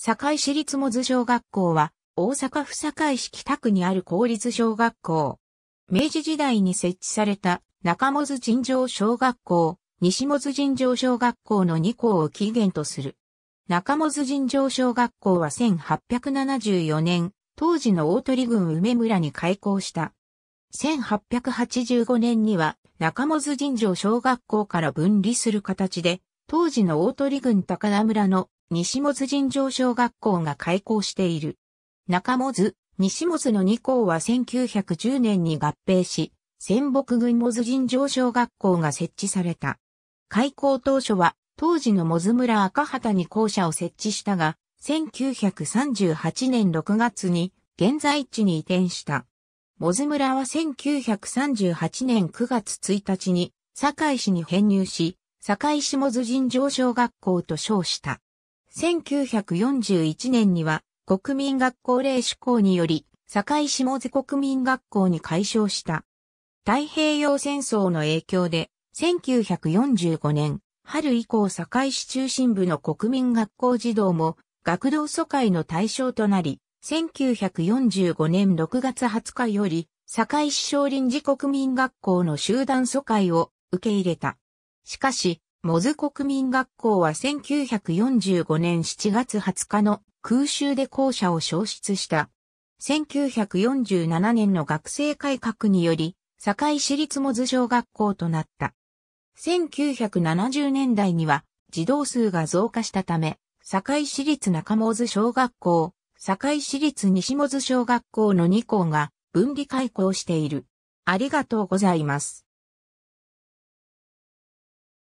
堺市立モズ小学校は、大阪府堺市北区にある公立小学校。明治時代に設置された中モズ尋常小学校、西モズ尋常小学校の2校を起源とする。中モズ尋常小学校は1874年、当時の大鳥郡梅村に開校した。1885年には中モズ尋常小学校から分離する形で、当時の大鳥郡高田村の西モズ尋常小学校が開校している。中モズ、西モズの2校は1910年に合併し、仙北郡モズ尋常小学校が設置された。開校当初は、当時のモズ村赤旗に校舎を設置したが、1938年6月に現在地に移転した。モズ村は1938年9月1日に堺市に編入し、堺市モズ尋常小学校と称した。1941年には国民学校令施行により、堺下津国民学校に改称した。太平洋戦争の影響で、1945年、春以降堺市中心部の国民学校児童も学童疎開の対象となり、1945年6月20日より、堺市少林寺国民学校の集団疎開を受け入れた。しかし、モズ国民学校は1945年7月20日の空襲で校舎を消失した。1947年の学生改革により、堺市立モズ小学校となった。1970年代には児童数が増加したため、堺市立中モズ小学校、堺市立西モズ小学校の2校が分離開校している。ありがとうございます。